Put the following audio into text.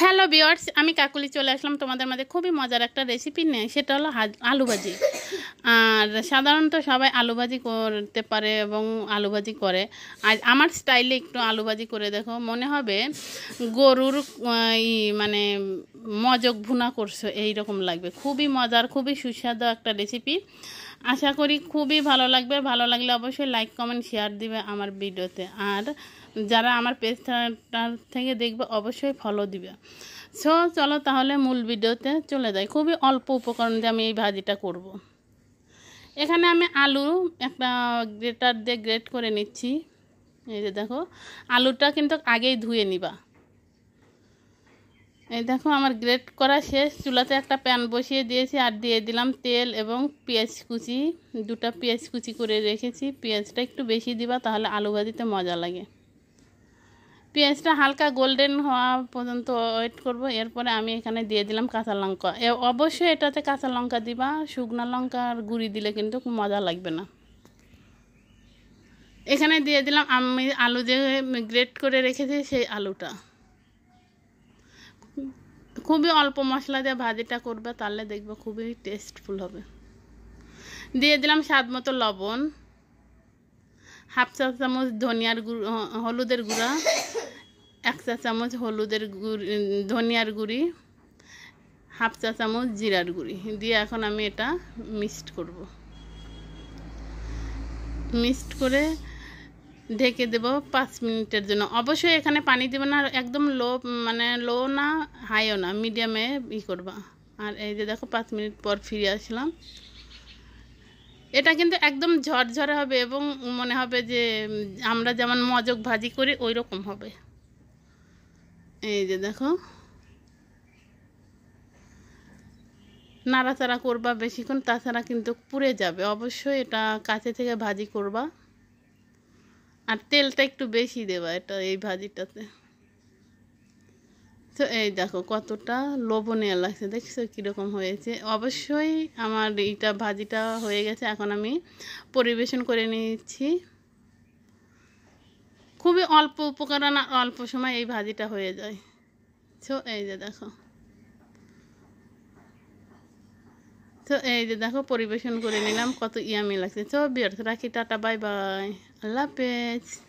Hello বিয়ার্স আমি কাকুলি চলে আসলাম তোমাদের মাঝে। খুবই মজার একটা রেসিপি নিয়ে। সেটা হলো আলু ভাজি। আর সাধারণত সবাই আলু ভাজি করতে পারে এবং আলু ভাজি করে। আর আমার স্টাইলে একটু আলু ভাজি করে দেখো মনে হবে গরুর আহ, ই মানে মজক ভুনা করছ এই রকম লাগবে। খুবই মজার খুবই সুস্বাদু একটা রেসিপি আশা করি খুবই ভালো লাগবে। ভালো লাগলে অবশ্যই লাইক কমেন্ট শেয়ার দিবে আমার ভিডিওতে। আর যারা আমার পেজটা থেকে দেখবে অবশ্যই ফলো দিবে। সো চলো তাহলে মূল ভিডিওতে চলে যাই। খুবই অল্প উপকরণ দিয়ে আমি এই ভাজিটা করব। এখানে আমি আলু একটা গ্রেটার দিয়ে গ্রেট করে নিচ্ছি। এই যে দেখো, আলুটা কিন্তু আগেই ধুয়ে নিবা। এই দেখো, আমার গ্রেট করা শেষ। চুলাতে একটা প্যান বসিয়ে দিয়েছি আর দিয়ে দিলাম তেল এবং পেঁয়াজ কুচি। দুটা পেঁয়াজ কুচি করে রেখেছি। পেঁয়াজটা একটু বেশি দিবা, তাহলে আলু ভাজিতে মজা লাগে। পেঁয়াজটা হালকা গোল্ডেন হওয়া পর্যন্ত ওয়েট করব। এরপরে আমি এখানে দিয়ে দিলাম কাঁচা লঙ্কা। অবশ্যই এটাতে কাঁচা লঙ্কা দিবা, শুকনো লঙ্কার গুঁড়ি দিলে কিন্তু মজা লাগবে না। এখানে দিয়ে দিলাম, আমি আলু যে গ্রেট করে রেখেছি সেই আলুটা। খুবই অল্প মশলা দিয়ে ভাজিটা করবে, তাহলে দেখবে খুবই টেস্টফুল হবে। দিয়ে দিলাম স্বাদ মতো লবণ, হাফ চা চামচ ধনিয়ার গুঁড়ো হলুদের গুঁড়া। এক চা চামচ হলুদের গুঁড়ি ধনিয়ার গুঁড়ি, হাফ চা চামচ জিরার গুঁড়ি। দিয়ে এখন আমি এটা মিক্সড করব। মিক্সড করে ঢেকে দেব পাঁচ মিনিটের জন্য। অবশ্যই এখানে পানি দেবে না একদম লো মানে লো না, হাইও না, মিডিয়ামে ই করবা। আর এই যে দেখো, পাঁচ মিনিট পর ফিরে আসলাম। এটা কিন্তু একদম ঝরঝরে হবে এবং মনে হবে যে আমরা যেমন মজক ভাজি করি ওই রকম হবে। এই যে দেখো। নাড়াচাড়া করবা বেশিক্ষণ, তাছাড়া কিন্তু পুড়ে যাবে। অবশ্যই এটা কাছে থেকে ভাজি করবা। আর তেলটা একটু বেশি দেবা এটা এই ভাজিটাতে। তো এই দেখো কতটা লোভনীয় লাগছে, দেখছ কীরকম হয়েছে? অবশ্যই আমার এইটা ভাজিটা হয়ে গেছে, এখন আমি পরিবেশন করে নিচ্ছি। খুবই অল্প উপকার আর অল্প সময় এই ভাজিটা হয়ে যায়। তো এই যে দেখো। তো এই যে দেখো, পরিবেশন করে নিলাম, কত ইয়ামি লাগছে। তো বিয়ার রাখি, টাটা, বাই বাই। আল্লাহ হাফেজ।